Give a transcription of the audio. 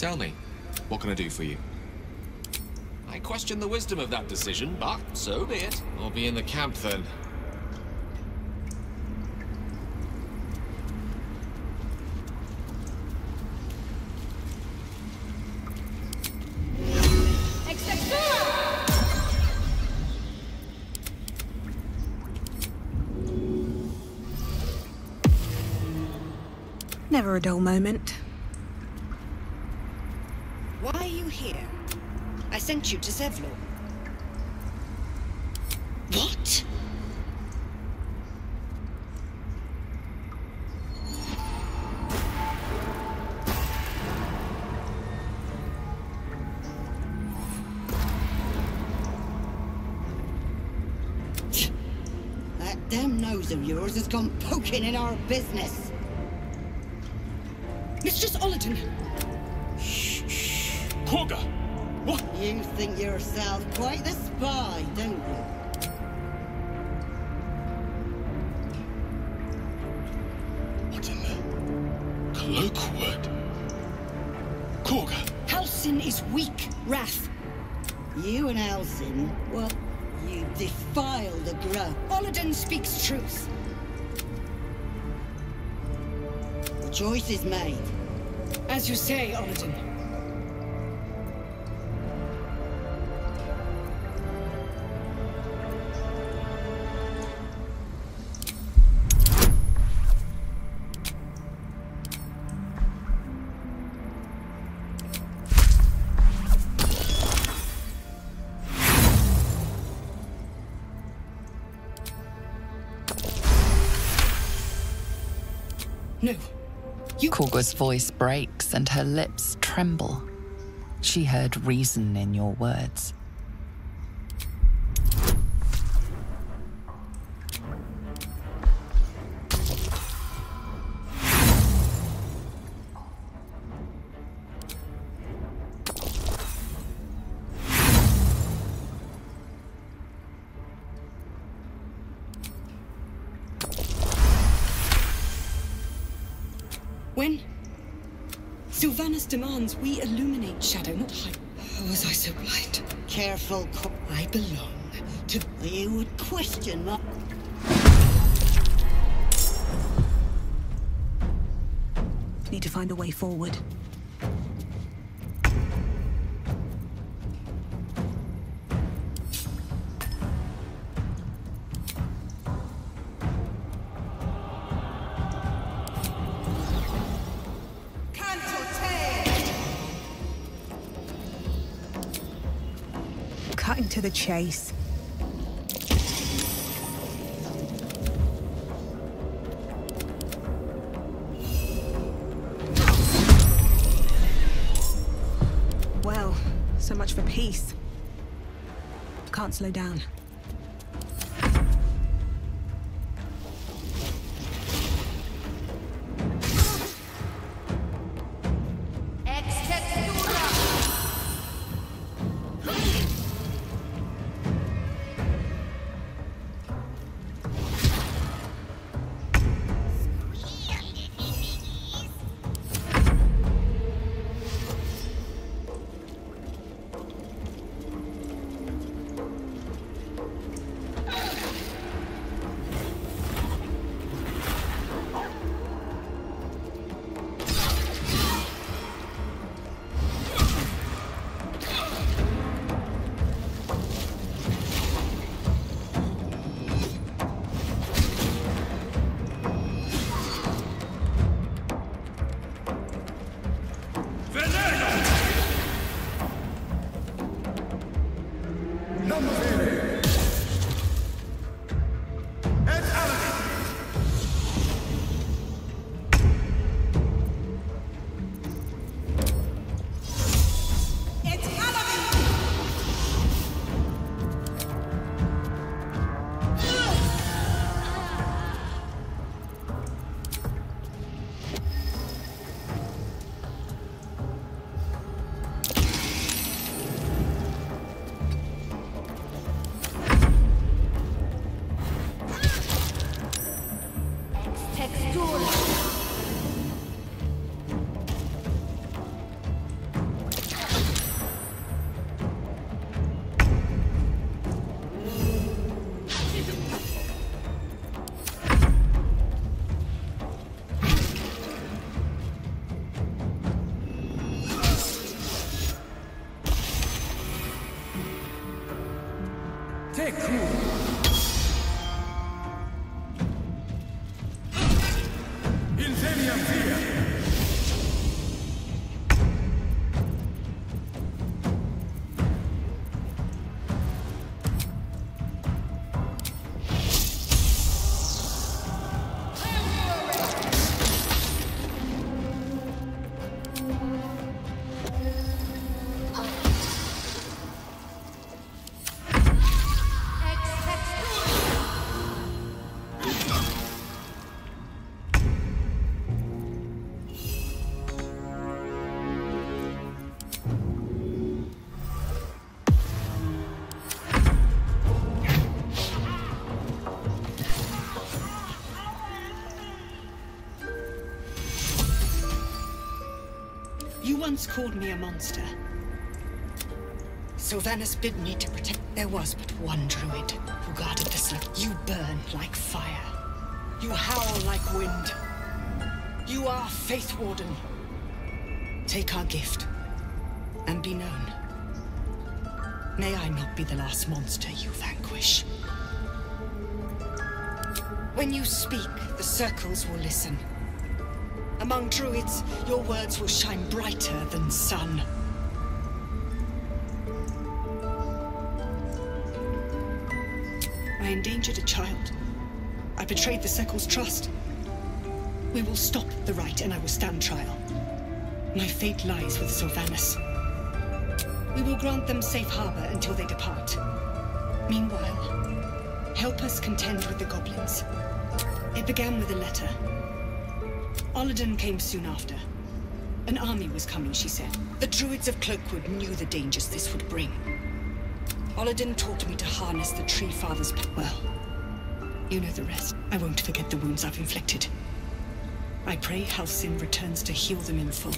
Tell me, what can I do for you? I question the wisdom of that decision, but so be it. I'll be in the camp then. Never a dull moment. You here? I sent you to Zevlor. What? That damn nose of yours has gone poking in our business. Mistress Olladin! Kagha! What? You think yourself quite the spy, don't you? What in the cloakwood? Kagha! Halsin is weak, Rath. You and Halsin, well, you defile the grub. Olladin speaks truth. The choice is made. As you say, Olladin. No. Kagha's voice breaks and her lips tremble. She heard reason in your words. Silvanus demands we illuminate shadow, not hide. How was I so blind? Careful, co- I belong to. You would question my... Need to find a way forward. Cutting to the chase. Well, so much for peace. Can't slow down. very. Once called me a monster. Silvanus bid me to protect. There was but one druid who guarded the circle. You burn like fire. You howl like wind. You are Faith Warden. Take our gift and be known. May I not be the last monster you vanquish. When you speak, the circles will listen. Among druids, your words will shine brighter than sun. I endangered a child. I betrayed the Circle's trust. We will stop the rite and I will stand trial. My fate lies with Silvanus. We will grant them safe harbor until they depart. Meanwhile, help us contend with the goblins. It began with a letter. Olladin came soon after. An army was coming, she said. The druids of Cloakwood knew the dangers this would bring. Olladin taught me to harness the Tree Father's... Well, you know the rest. I won't forget the wounds I've inflicted. I pray Halsin returns to heal them in full.